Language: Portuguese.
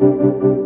Música